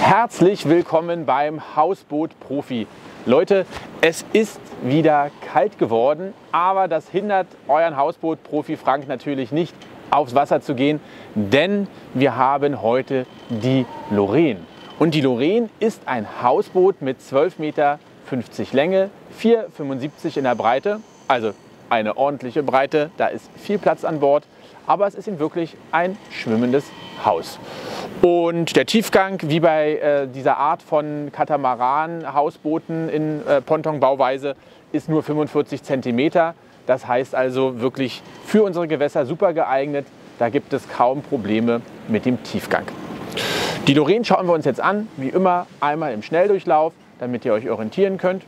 Herzlich willkommen beim Hausboot Profi. Leute, es ist wieder kalt geworden, aber das hindert euren Hausboot Profi Frank natürlich nicht aufs Wasser zu gehen, denn wir haben heute die Lorraine. Und die Lorraine ist ein Hausboot mit 12,50 Meter Länge, 4,75 in der Breite, also eine ordentliche Breite. Da ist viel Platz an Bord, aber es ist ihm wirklich ein schwimmendes Haus. Und der Tiefgang, wie bei äh, dieser Art von Katamaran-Hausbooten in äh, Pontonbauweise, ist nur 45 cm. Das heißt also wirklich für unsere Gewässer super geeignet. Da gibt es kaum Probleme mit dem Tiefgang. Die Lorraine schauen wir uns jetzt an, wie immer einmal im Schnelldurchlauf, damit ihr euch orientieren könnt.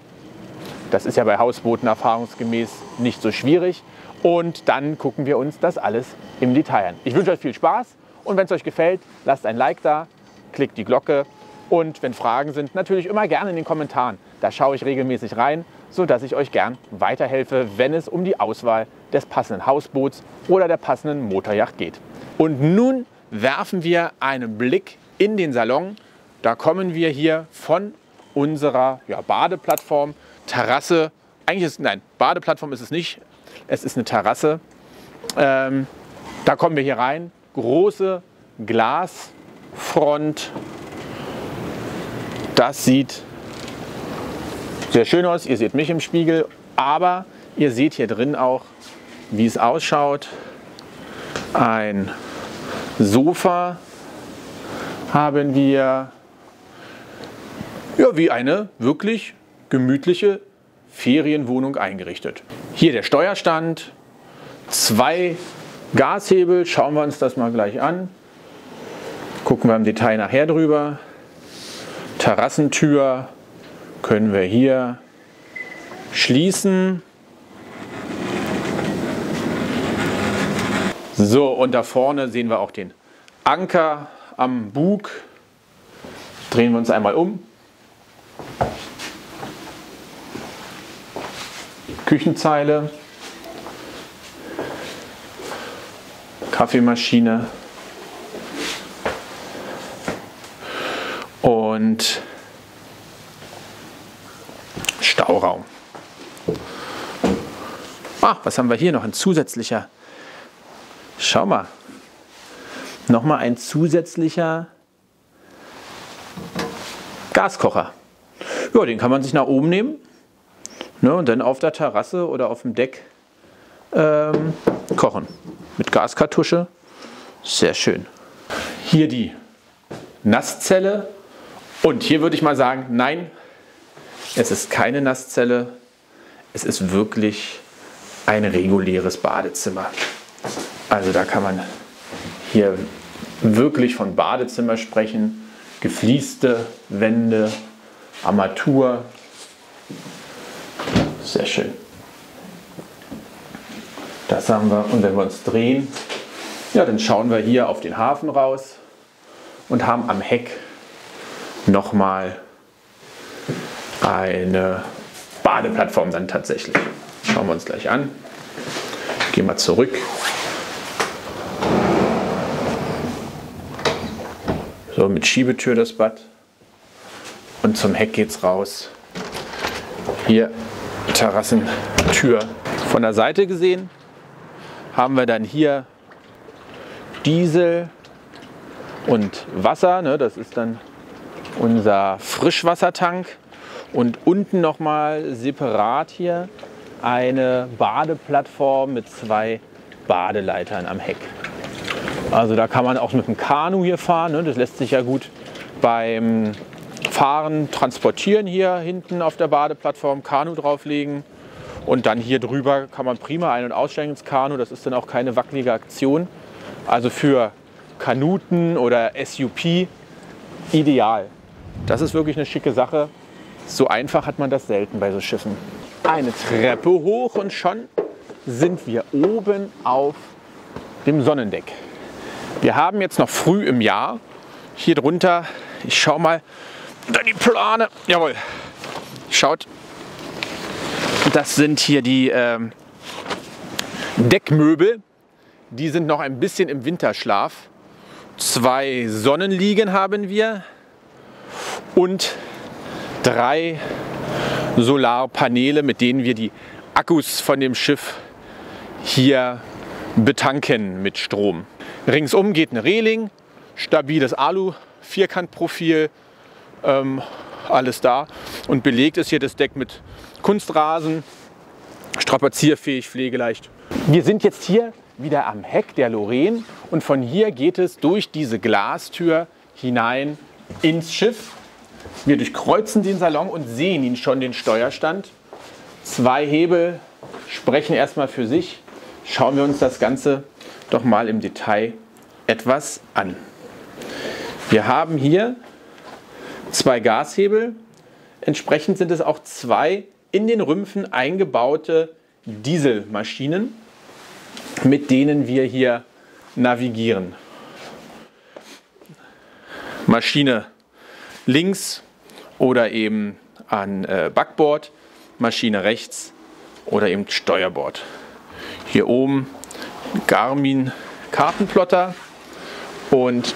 Das ist ja bei Hausbooten erfahrungsgemäß nicht so schwierig. Und dann gucken wir uns das alles im Detail an. Ich wünsche euch viel Spaß und wenn es euch gefällt, lasst ein Like da, klickt die Glocke und wenn Fragen sind, natürlich immer gerne in den Kommentaren. Da schaue ich regelmäßig rein, sodass ich euch gern weiterhelfe, wenn es um die Auswahl des passenden Hausboots oder der passenden Motorjacht geht. Und nun werfen wir einen Blick in den Salon. Da kommen wir hier von unserer ja, Badeplattform, Terrasse. Eigentlich ist, nein, Badeplattform ist es nicht. Es ist eine Terrasse. Ähm, da kommen wir hier rein, große Glasfront. Das sieht sehr schön aus. Ihr seht mich im Spiegel, aber ihr seht hier drin auch, wie es ausschaut. Ein Sofa haben wir ja, wie eine wirklich gemütliche Ferienwohnung eingerichtet. Hier der Steuerstand, zwei Gashebel, schauen wir uns das mal gleich an. Gucken wir im Detail nachher drüber. Terrassentür können wir hier schließen. So, und da vorne sehen wir auch den Anker am Bug. Drehen wir uns einmal um. Küchenzeile. Kaffeemaschine und Stauraum. Ah, was haben wir hier noch? Ein zusätzlicher. Schau mal. Nochmal ein zusätzlicher Gaskocher. Ja, den kann man sich nach oben nehmen ne, und dann auf der Terrasse oder auf dem Deck ähm, kochen mit Gaskartusche. Sehr schön. Hier die Nasszelle. Und hier würde ich mal sagen, nein, es ist keine Nasszelle. Es ist wirklich ein reguläres Badezimmer. Also da kann man hier wirklich von Badezimmer sprechen. Gefließte Wände, Armatur. Sehr schön. Das haben wir. Und wenn wir uns drehen, ja, dann schauen wir hier auf den Hafen raus und haben am Heck nochmal eine Badeplattform dann tatsächlich. Schauen wir uns gleich an. Gehen wir zurück. So, mit Schiebetür das Bad. Und zum Heck geht's raus. Hier Terrassentür. Von der Seite gesehen haben wir dann hier Diesel und Wasser. Ne? Das ist dann unser Frischwassertank. Und unten nochmal separat hier eine Badeplattform mit zwei Badeleitern am Heck. Also da kann man auch mit dem Kanu hier fahren. Ne? Das lässt sich ja gut beim Fahren transportieren hier hinten auf der Badeplattform, Kanu drauflegen. Und dann hier drüber kann man prima ein- und aussteigen ins Kanu. Das ist dann auch keine wackelige Aktion. Also für Kanuten oder SUP ideal. Das ist wirklich eine schicke Sache. So einfach hat man das selten bei so Schiffen. Eine Treppe hoch und schon sind wir oben auf dem Sonnendeck. Wir haben jetzt noch früh im Jahr. Hier drunter, ich schau mal, da die Plane. Jawohl. Schaut, das sind hier die ähm, Deckmöbel. die sind noch ein bisschen im Winterschlaf. Zwei Sonnenliegen haben wir und drei Solarpaneele, mit denen wir die Akkus von dem Schiff hier betanken mit Strom. Ringsum geht eine Reling, stabiles Alu-Vierkantprofil, ähm, alles da. Und belegt ist hier das Deck mit Kunstrasen, strapazierfähig, pflegeleicht. Wir sind jetzt hier wieder am Heck der Lorraine und von hier geht es durch diese Glastür hinein ins Schiff. Wir durchkreuzen den Salon und sehen ihn schon, den Steuerstand. Zwei Hebel sprechen erstmal für sich. Schauen wir uns das Ganze doch mal im Detail etwas an. Wir haben hier zwei Gashebel. Entsprechend sind es auch zwei in den Rümpfen eingebaute Dieselmaschinen, mit denen wir hier navigieren. Maschine links oder eben an äh, Backbord, Maschine rechts oder eben Steuerbord. Hier oben Garmin Kartenplotter und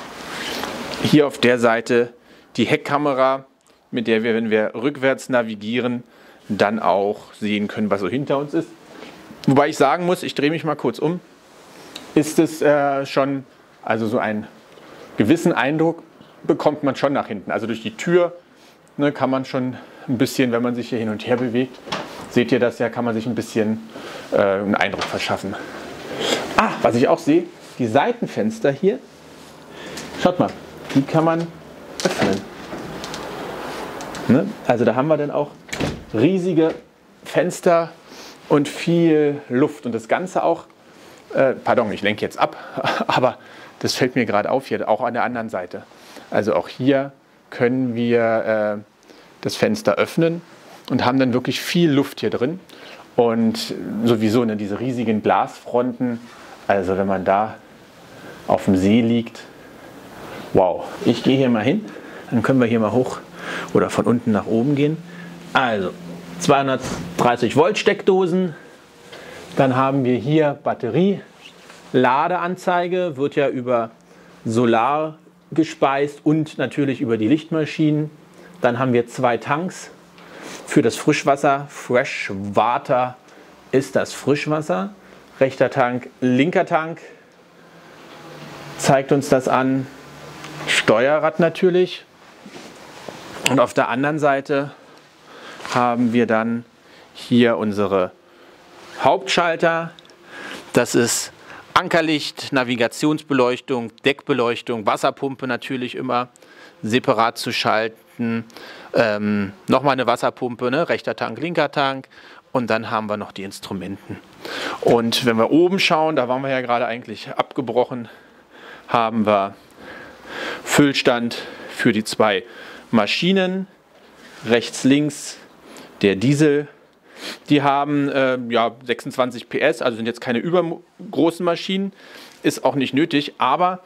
hier auf der Seite die Heckkamera, mit der wir, wenn wir rückwärts navigieren, dann auch sehen können, was so hinter uns ist. Wobei ich sagen muss, ich drehe mich mal kurz um, ist es äh, schon, also so einen gewissen Eindruck bekommt man schon nach hinten. Also durch die Tür ne, kann man schon ein bisschen, wenn man sich hier hin und her bewegt, seht ihr das ja, kann man sich ein bisschen äh, einen Eindruck verschaffen. Ah, was ich auch sehe, die Seitenfenster hier, schaut mal, die kann man. Ne? Also da haben wir dann auch riesige Fenster und viel Luft und das Ganze auch, äh, pardon, ich lenke jetzt ab, aber das fällt mir gerade auf hier, auch an der anderen Seite. Also auch hier können wir äh, das Fenster öffnen und haben dann wirklich viel Luft hier drin. Und sowieso ne, diese riesigen Glasfronten, also wenn man da auf dem See liegt, wow. Ich gehe hier mal hin, dann können wir hier mal hoch oder von unten nach oben gehen. Also 230 Volt Steckdosen, dann haben wir hier Batterie, Ladeanzeige, wird ja über Solar gespeist und natürlich über die Lichtmaschinen. Dann haben wir zwei Tanks für das Frischwasser. Freshwater ist das Frischwasser. Rechter Tank, linker Tank. Zeigt uns das an. Steuerrad natürlich. Und auf der anderen Seite haben wir dann hier unsere Hauptschalter. Das ist Ankerlicht, Navigationsbeleuchtung, Deckbeleuchtung, Wasserpumpe natürlich immer separat zu schalten. Ähm, Nochmal eine Wasserpumpe, ne? rechter Tank, linker Tank. Und dann haben wir noch die Instrumenten. Und wenn wir oben schauen, da waren wir ja gerade eigentlich abgebrochen, haben wir Füllstand für die zwei Maschinen. Rechts, links der Diesel die haben äh, ja, 26 PS, also sind jetzt keine übergroßen Maschinen, ist auch nicht nötig, aber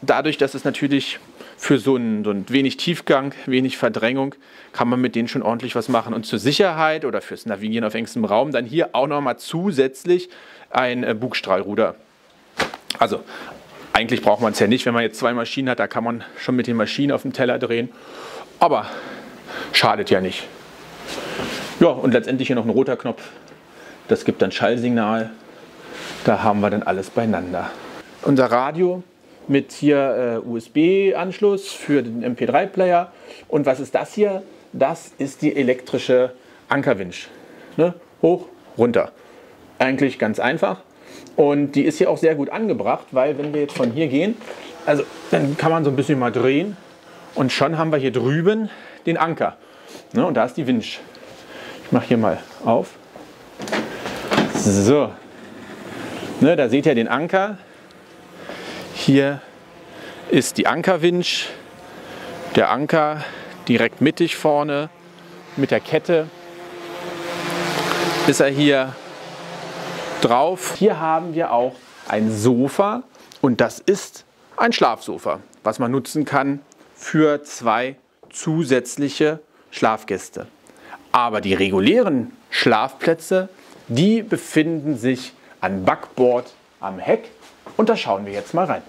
dadurch, dass es natürlich für so einen, so einen wenig Tiefgang, wenig Verdrängung, kann man mit denen schon ordentlich was machen. Und zur Sicherheit oder fürs Navigieren auf engstem Raum dann hier auch nochmal zusätzlich ein äh, Bugstrahlruder. Also eigentlich braucht man es ja nicht, wenn man jetzt zwei Maschinen hat, da kann man schon mit den Maschinen auf dem Teller drehen. Aber schadet ja nicht. Ja, und letztendlich hier noch ein roter Knopf. Das gibt dann Schallsignal. Da haben wir dann alles beieinander. Unser Radio mit hier äh, USB-Anschluss für den MP3-Player. Und was ist das hier? Das ist die elektrische Ankerwinch. Ne? Hoch, runter. Eigentlich ganz einfach. Und die ist hier auch sehr gut angebracht, weil wenn wir jetzt von hier gehen, also dann kann man so ein bisschen mal drehen und schon haben wir hier drüben den Anker. Ne? Und da ist die Winch mache hier mal auf. So, ne, da seht ihr den Anker. Hier ist die Ankerwinch. Der Anker direkt mittig vorne mit der Kette ist er hier drauf. Hier haben wir auch ein Sofa und das ist ein Schlafsofa, was man nutzen kann für zwei zusätzliche Schlafgäste. Aber die regulären Schlafplätze, die befinden sich an Backbord am Heck und da schauen wir jetzt mal rein.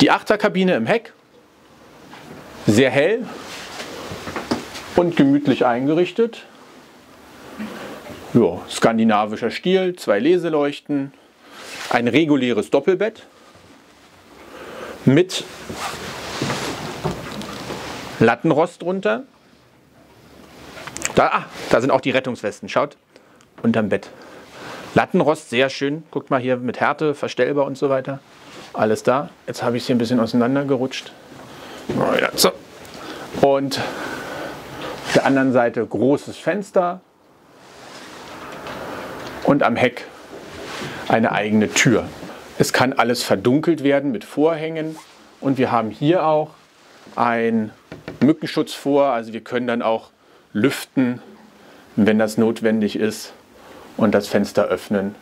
Die Achterkabine im Heck, sehr hell und gemütlich eingerichtet. Ja, skandinavischer Stil, zwei Leseleuchten, ein reguläres Doppelbett mit Lattenrost drunter. Da, ah, da sind auch die Rettungswesten, schaut, unterm Bett. Lattenrost, sehr schön. Guckt mal hier mit Härte, verstellbar und so weiter. Alles da. Jetzt habe ich es hier ein bisschen auseinandergerutscht. So. Und auf der anderen Seite großes Fenster. Und am Heck eine eigene Tür. Es kann alles verdunkelt werden mit Vorhängen. Und wir haben hier auch einen Mückenschutz vor. Also wir können dann auch lüften, wenn das notwendig ist. Und das Fenster öffnen,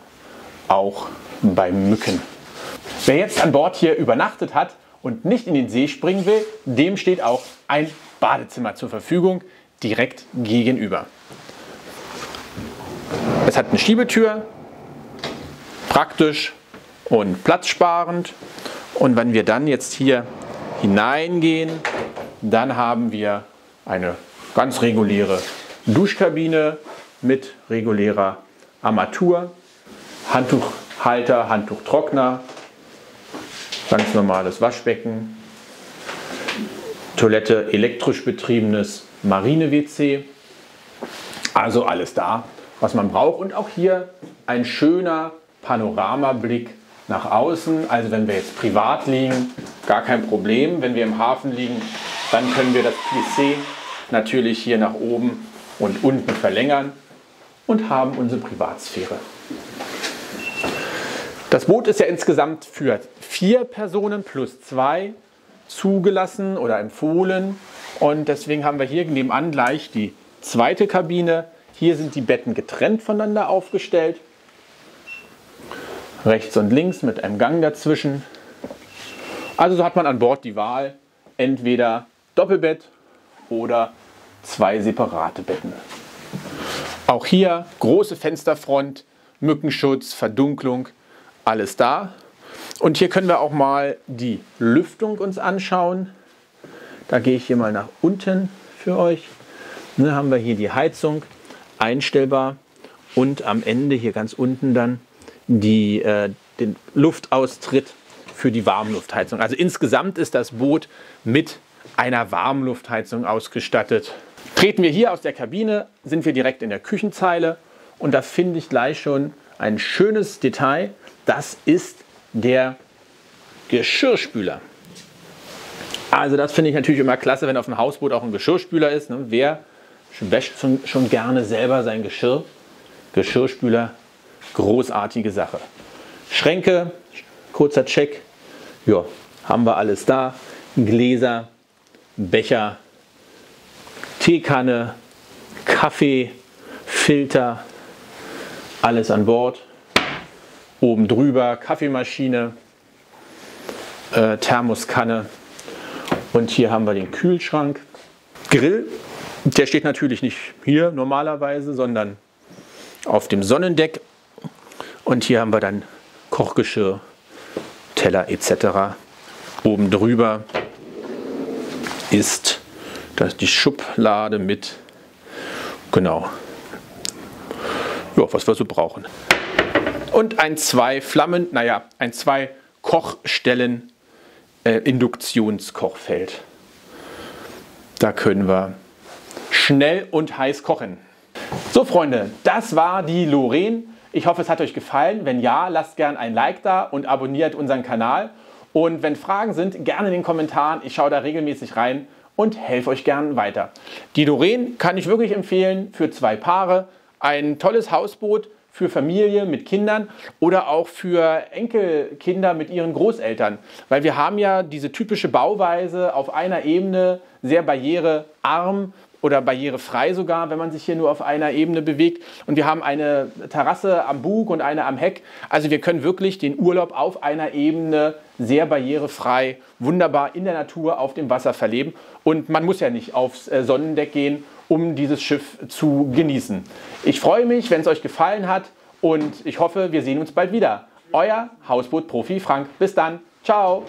auch bei Mücken. Wer jetzt an Bord hier übernachtet hat und nicht in den See springen will, dem steht auch ein Badezimmer zur Verfügung, direkt gegenüber. Es hat eine Schiebetür, praktisch und platzsparend. Und wenn wir dann jetzt hier hineingehen, dann haben wir eine ganz reguläre Duschkabine mit regulärer Armatur, Handtuchhalter, Handtuchtrockner, ganz normales Waschbecken, Toilette elektrisch betriebenes Marine-WC, also alles da, was man braucht. Und auch hier ein schöner Panoramablick nach außen. Also wenn wir jetzt privat liegen, gar kein Problem. Wenn wir im Hafen liegen, dann können wir das Plissé natürlich hier nach oben und unten verlängern und haben unsere Privatsphäre. Das Boot ist ja insgesamt für vier Personen plus zwei zugelassen oder empfohlen. Und deswegen haben wir hier nebenan gleich die zweite Kabine. Hier sind die Betten getrennt voneinander aufgestellt rechts und links mit einem Gang dazwischen. Also so hat man an Bord die Wahl, entweder Doppelbett oder zwei separate Betten. Auch hier große Fensterfront, Mückenschutz, Verdunklung, alles da. Und hier können wir auch mal die Lüftung uns anschauen. Da gehe ich hier mal nach unten für euch. Dann haben wir hier die Heizung einstellbar und am Ende hier ganz unten dann die, äh, den Luftaustritt für die Warmluftheizung. Also insgesamt ist das Boot mit einer Warmluftheizung ausgestattet. Treten wir hier aus der Kabine, sind wir direkt in der Küchenzeile und da finde ich gleich schon ein schönes Detail. Das ist der Geschirrspüler. Also das finde ich natürlich immer klasse, wenn auf dem Hausboot auch ein Geschirrspüler ist. Ne? Wer wäscht schon, schon gerne selber sein Geschirr? Geschirrspüler Großartige Sache. Schränke, kurzer Check. Ja, haben wir alles da. Gläser, Becher, Teekanne, Kaffee, Filter, alles an Bord. Oben drüber Kaffeemaschine, äh, Thermoskanne und hier haben wir den Kühlschrank. Grill, der steht natürlich nicht hier normalerweise, sondern auf dem Sonnendeck und hier haben wir dann Kochgeschirr, Teller etc. Oben drüber ist das die Schublade mit, genau, ja, was wir so brauchen. Und ein zwei Flammen, naja, ein zwei Kochstellen äh, Induktionskochfeld. Da können wir schnell und heiß kochen. So Freunde, das war die Lorraine ich hoffe, es hat euch gefallen. Wenn ja, lasst gerne ein Like da und abonniert unseren Kanal. Und wenn Fragen sind, gerne in den Kommentaren. Ich schaue da regelmäßig rein und helfe euch gerne weiter. Die Doreen kann ich wirklich empfehlen für zwei Paare. Ein tolles Hausboot für Familie mit Kindern oder auch für Enkelkinder mit ihren Großeltern. Weil wir haben ja diese typische Bauweise auf einer Ebene, sehr barrierearm oder barrierefrei sogar, wenn man sich hier nur auf einer Ebene bewegt. Und wir haben eine Terrasse am Bug und eine am Heck. Also wir können wirklich den Urlaub auf einer Ebene sehr barrierefrei, wunderbar in der Natur auf dem Wasser verleben. Und man muss ja nicht aufs äh, Sonnendeck gehen um dieses Schiff zu genießen. Ich freue mich, wenn es euch gefallen hat und ich hoffe, wir sehen uns bald wieder. Euer Hausboot-Profi Frank. Bis dann. Ciao.